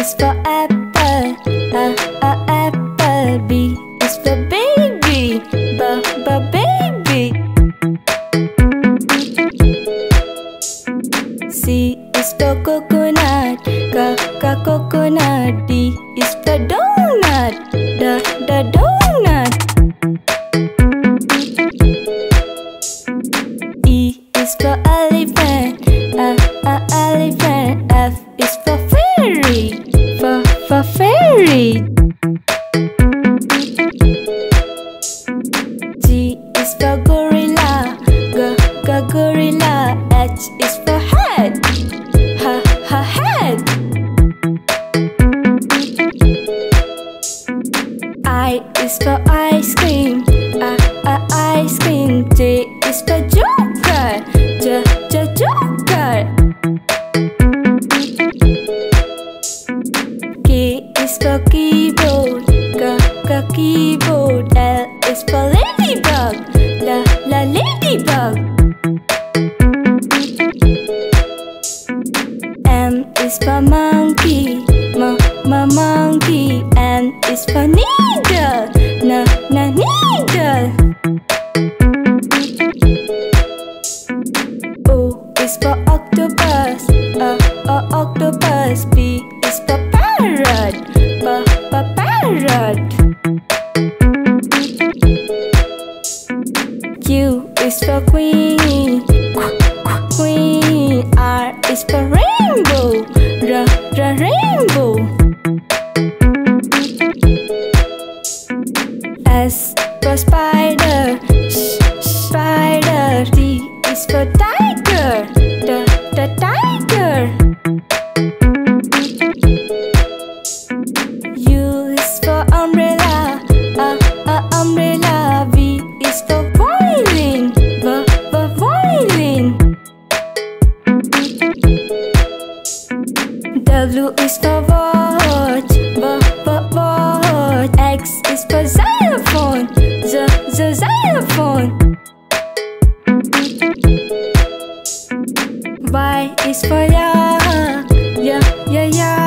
is for apple, a a apple. B is for baby, b b baby. C is for coconut, c c coconut. D is for donut, d d donut. E is for I is for ice cream, a a ice cream. J is for joker, j j joker. K is for keyboard, k k keyboard. L is for ladybug, la la ladybug. M is for monkey, m m monkey. and is for needle, n n needle. O oh, is for octopus, a a octopus. P is for parrot, p p parrot. Q is for queen. Rainbow. S for spider, sh spider. T is for tiger, t t tiger. U is for umbrella, a a umbrella. W is for watch, v v watch. X is for xylophone, z z xylophone. Y is for yak, y